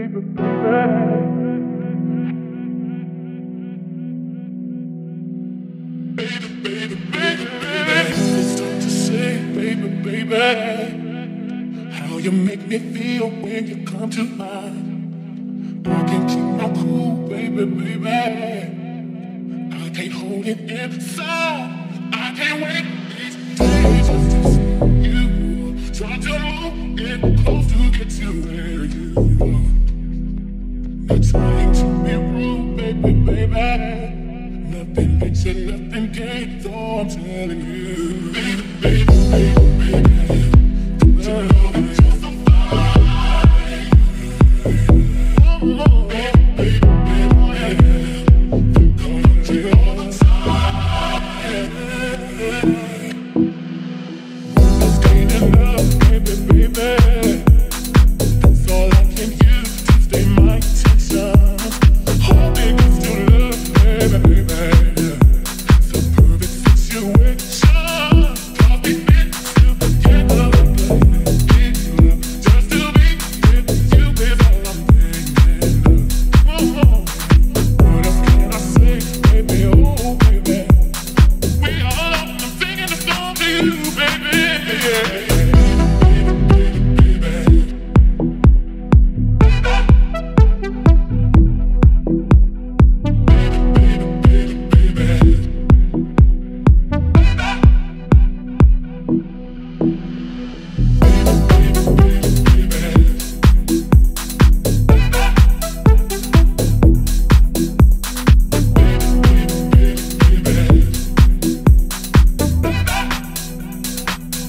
you say, baby, baby, how you make me feel when you come to mind. I can't keep my cool, baby, baby. I can't hold it inside. I can't wait to see you. Try to move it Nothing it, nothing I'm telling you, baby, baby, baby, you, baby. Yeah.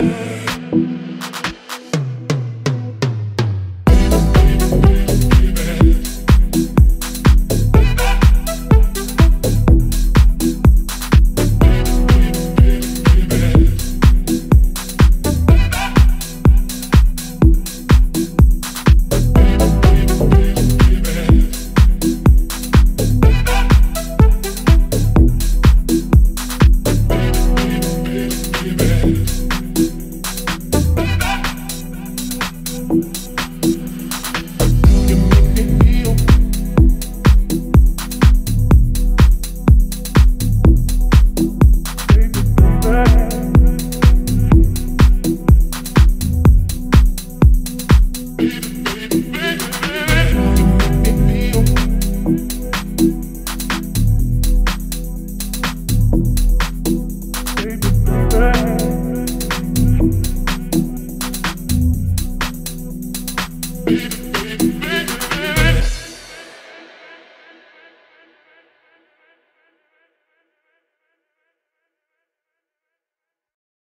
Yeah.